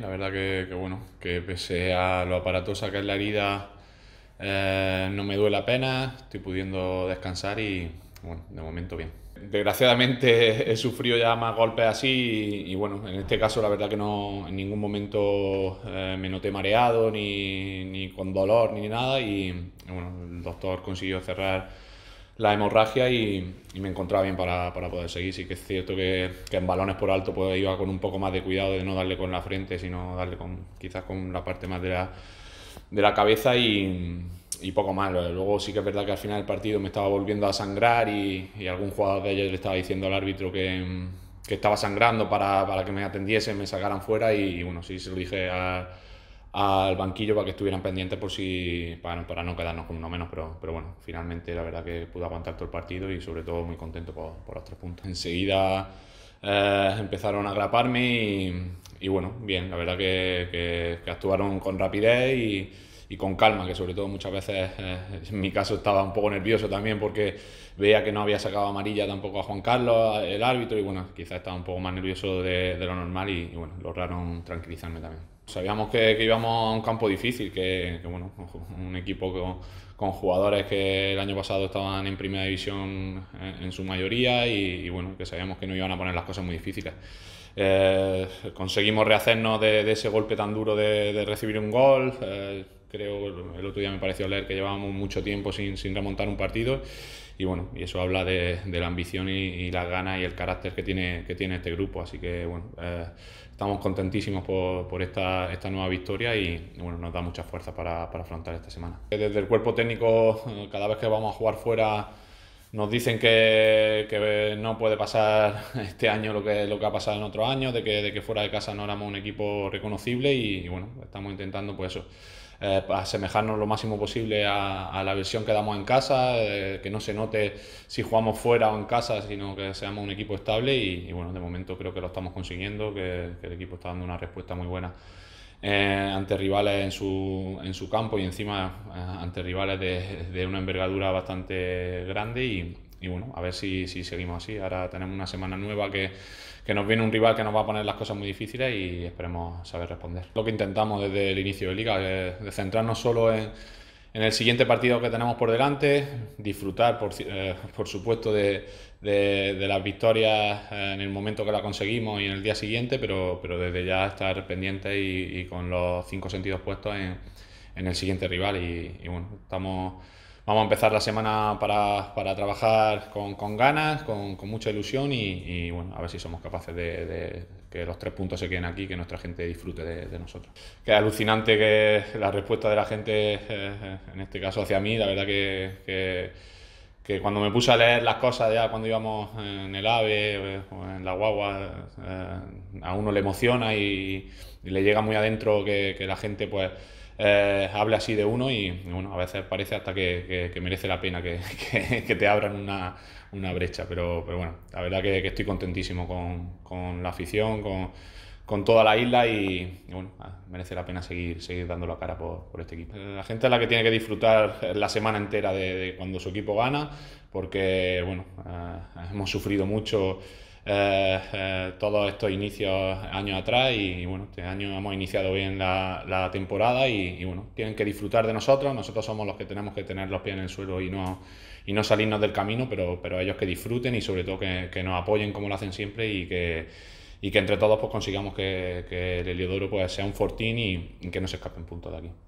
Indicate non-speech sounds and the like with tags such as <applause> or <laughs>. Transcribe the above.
La verdad que, bueno, que pese a lo aparatosa que es la herida, eh, no me duele apenas, estoy pudiendo descansar y bueno, de momento bien. Desgraciadamente <laughs> he sufrido ya más golpes así y, bueno, en este caso la verdad que no en ningún momento eh, me noté mareado ni, ni, con dolor ni nada y bueno, el doctor consiguió cerrar la hemorragia y, me encontraba bien para, para, poder seguir. Sí que es cierto que, en balones por alto pues iba con un poco más de cuidado de no darle con la frente, sino darle con quizás con la parte más de la, de la cabeza y, y poco más. Luego sí que es verdad que al final del partido me estaba volviendo a sangrar y, y algún jugador de ellos le estaba diciendo al árbitro que, que estaba sangrando para, para, que me atendiesen, me sacaran fuera y, bueno, sí se lo dije a al banquillo para que estuvieran pendientes por si para, no quedarnos con uno menos, pero, pero bueno, finalmente la verdad que pude aguantar todo el partido y sobre todo muy contento por, por los tres puntos. Enseguida eh, empezaron a agraparme y, bueno, bien, la verdad que, que, que actuaron con rapidez y, y, con calma, que sobre todo muchas veces eh, en mi caso estaba un poco nervioso también porque veía que no había sacado amarilla tampoco a Juan Carlos, el árbitro, y bueno, quizás estaba un poco más nervioso de, de lo normal y, y bueno, lograron tranquilizarme también. Sabíamos que, que, íbamos a un campo difícil, que, que bueno, <laughs> un equipo con, con, jugadores que el año pasado estaban en primera división en, en su mayoría y, y, bueno, que sabíamos que no iban a poner las cosas muy difíciles. Eh, conseguimos rehacernos de, de, ese golpe tan duro de, de recibir un gol. Eh, creo, el otro día me pareció leer que llevábamos mucho tiempo sin, sin remontar un partido y bueno, y eso habla de, la ambición y, las ganas y el carácter que tiene, que tiene este grupo, así que bueno, eh, estamos contentísimos por, por esta, esta, nueva victoria y, y, bueno, nos da mucha fuerza para, para, afrontar esta semana. Desde el cuerpo técnico, cada vez que vamos a jugar fuera, nos dicen que, que, no puede pasar <laughs> este año lo que, lo que ha pasado en otros años, de que, de que fuera de casa no éramos un equipo reconocible y, bueno, estamos intentando pues eso eh, asemejarnos lo máximo posible a, la versión que damos en casa, eh, que no se note si jugamos fuera o en casa, sino que seamos un equipo estable y, bueno, de momento creo que lo estamos consiguiendo, que el equipo está dando una respuesta muy buena. Eh, ante rivales en su, en su campo y encima eh, ante rivales de, de, una envergadura bastante grande y, y bueno, a ver si, si, seguimos así. Ahora tenemos una semana nueva que, que, nos viene un rival que nos va a poner las cosas muy difíciles y esperemos saber responder. Lo que intentamos desde el inicio de liga es centrarnos solo en, en, el siguiente partido que tenemos por delante, disfrutar por, eh, supuesto de, de, las victorias en el momento que la conseguimos y en el día siguiente, pero, pero desde ya estar pendientes y, con los cinco sentidos puestos en, en el siguiente rival. Y bueno, estamos vamos a empezar la semana para, para trabajar con, con ganas, con, con, mucha ilusión y, y, bueno, a ver si somos capaces de, de, que los tres puntos se queden aquí, que nuestra gente disfrute de, de nosotros. Que es alucinante que la respuesta de la gente, eh, en este caso hacia mí, la verdad que, que, que, cuando me puse a leer las cosas ya cuando íbamos en el AVE o en la guagua, eh, a uno le emociona y, y, le llega muy adentro que, que la gente pues eh, hable así de uno y, bueno, a veces parece hasta que, merece la pena que, <laughs> te abran una, brecha, pero, pero, bueno, la verdad que, estoy contentísimo con, la afición, con, toda la isla y, bueno, ah, merece la pena seguir, seguir dando la cara por, este equipo. La gente es la que tiene que disfrutar la semana entera de, cuando su equipo gana, porque bueno, eh, hemos sufrido mucho eh, eh, todos estos inicios años atrás y, y, bueno, este año hemos iniciado bien la, la temporada y, y, bueno, tienen que disfrutar de nosotros, nosotros somos los que tenemos que tener los pies en el suelo y no, y no salirnos del camino, pero, pero ellos que disfruten y sobre todo que, que nos apoyen como lo hacen siempre y que, y que entre todos pues consigamos que, que el Heliodoro pues, sea un fortín y, y que no se escapen puntos de aquí.